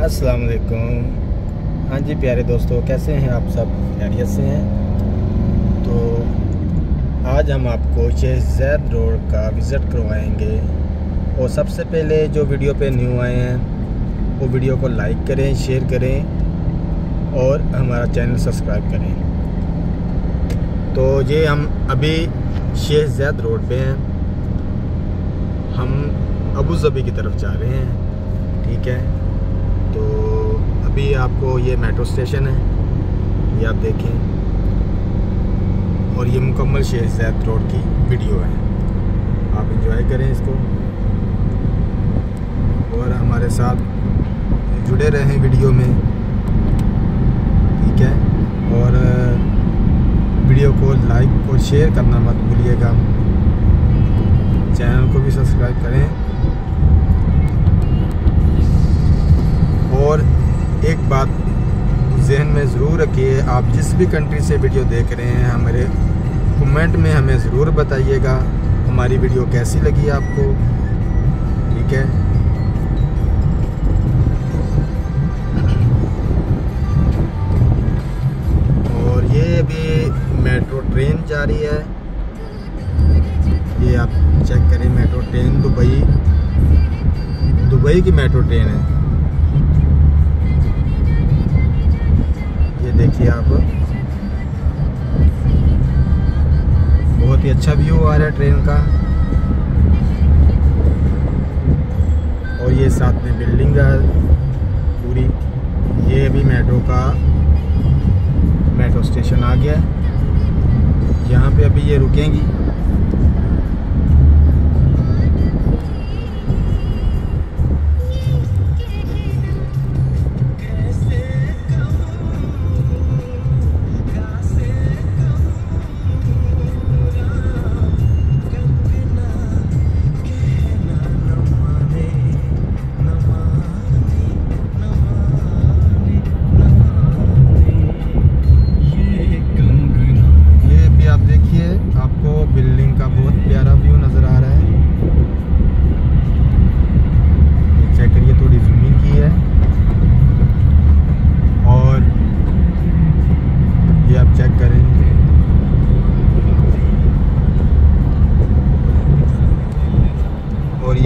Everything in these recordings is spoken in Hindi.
अस्सलाम वालेकुम हाँ जी, प्यारे दोस्तों, कैसे हैं आप सब? खैरियत से हैं? तो आज हम आपको शेख जैद रोड का विज़िट करवाएँगे। और सबसे पहले जो वीडियो पे न्यू आए हैं, वो वीडियो को लाइक करें, शेयर करें और हमारा चैनल सब्सक्राइब करें। तो ये हम अभी शेख जैद रोड पे हैं। हम अबू ज़बी की तरफ़ जा रहे हैं, ठीक है? तो अभी आपको ये मेट्रो स्टेशन है, ये आप देखें। और ये मुकम्मल जैद रोड की वीडियो है। आप इंजॉय करें इसको। और हमारे साथ जुड़े रहें वीडियो में। ठीक है? और वीडियो को लाइक और शेयर करना मत भूलिएगा। चैनल को भी सब्सक्राइब करें। बात जहन में ज़रूर रखिए। आप जिस भी कंट्री से वीडियो देख रहे हैं, हमारे कमेंट में हमें ज़रूर बताइएगा, हमारी वीडियो कैसी लगी आपको। ठीक है? और ये अभी मेट्रो ट्रेन जा रही है। ये आप चेक करें मेट्रो ट्रेन दुबई। दुबई की मेट्रो ट्रेन है। बहुत ही अच्छा व्यू आ रहा है ट्रेन का। और ये साथ में बिल्डिंग है पूरी। ये भी मेट्रो का मेट्रो स्टेशन आ गया है। यहाँ पे अभी ये रुकेंगी।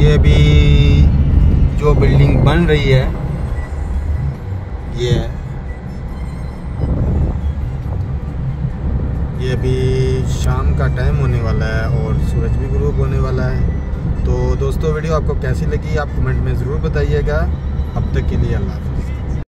ये अभी जो बिल्डिंग बन रही है, ये ये अभी शाम का टाइम होने वाला है और सूरज भी ग्रूप होने वाला है। तो दोस्तों वीडियो आपको कैसी लगी? आप कमेंट में ज़रूर बताइएगा। अब तक के लिए अल्लाह